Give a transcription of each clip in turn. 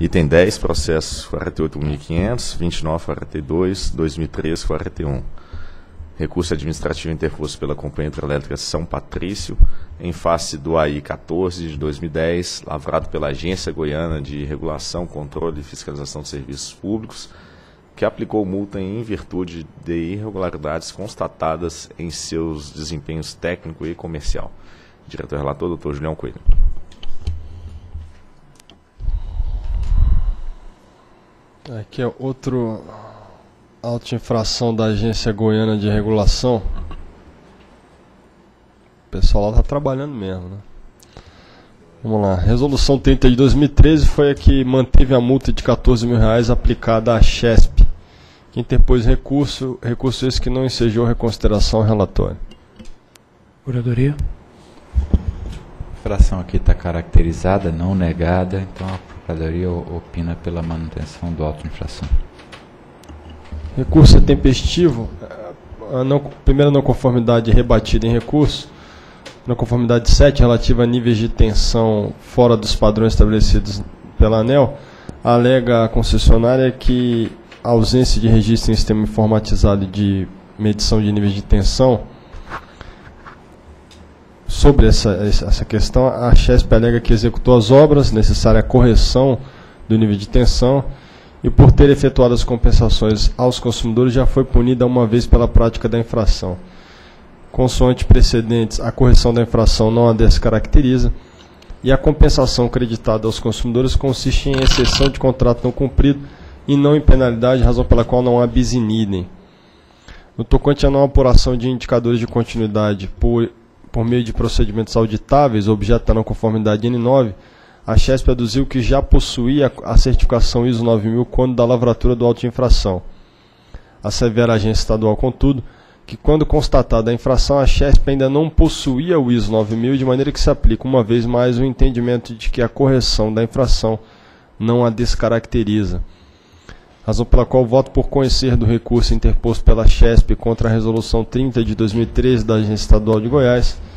Item 10, processo 48.500, 2942, 2003, 41. Recurso administrativo interposto pela Companhia Hidrelétrica São Patrício, em face do AI 14 de 2010, lavrado pela Agência Goiana de Regulação, Controle e Fiscalização de Serviços Públicos, que aplicou multa em virtude de irregularidades constatadas em seus desempenhos técnico e comercial. Diretor relator, doutor Julião Coelho. Aqui é outro auto-infração da Agência Goiana de Regulação. O pessoal lá está trabalhando mesmo, né? Vamos lá. Resolução 30 de 2013 foi a que manteve a multa de 14 mil reais aplicada à Chesp, que interpôs recurso, recurso esse que não ensejou reconsideração ao relatório. Curadoria. Infração aqui está caracterizada, não negada, então a Procuradoria opina pela manutenção do auto infração. Recurso tempestivo. A não, primeira não conformidade rebatida em recurso. Na conformidade 7, relativa a níveis de tensão fora dos padrões estabelecidos pela ANEL, alega a concessionária que a ausência de registro em sistema informatizado de medição de níveis de tensão sobre essa, essa questão, a Chesp alega que executou as obras necessárias à correção do nível de tensão e por ter efetuado as compensações aos consumidores já foi punida uma vez pela prática da infração. Consoante precedentes, a correção da infração não a descaracteriza e a compensação creditada aos consumidores consiste em exceção de contrato não cumprido e não em penalidade, razão pela qual não há bis in idem. No tocante à não apuração de indicadores de continuidade por por meio de procedimentos auditáveis, objeto da não conformidade N9, a Chesp aduziu que já possuía a certificação ISO 9000 quando da lavratura do auto de infração. Assevera a agência estadual, contudo, que quando constatada a infração, a Chesp ainda não possuía o ISO 9000, de maneira que se aplica uma vez mais o entendimento de que a correção da infração não a descaracteriza. Razão pela qual voto por conhecer do recurso interposto pela Chesp contra a Resolução 30 de 2013 da Agência Estadual de Goiás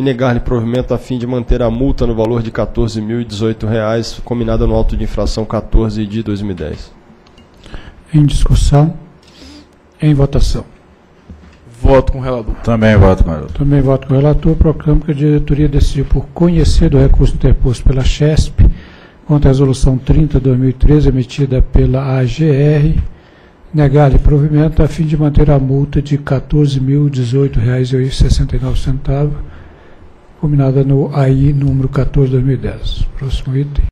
e negar-lhe provimento a fim de manter a multa no valor de R$ 14.018, combinada no auto de infração 14 de 2010. Em discussão. Em votação. Voto com o relator. Também voto com o relator. Também voto com o relator. Proclamo que a diretoria decidiu por conhecer do recurso interposto pela Chesp contra a resolução 30 de 2013 emitida pela AGR, negar-lhe provimento a fim de manter a multa de R$ 14.018,69, combinada no AI número 14 de 2010. Próximo item.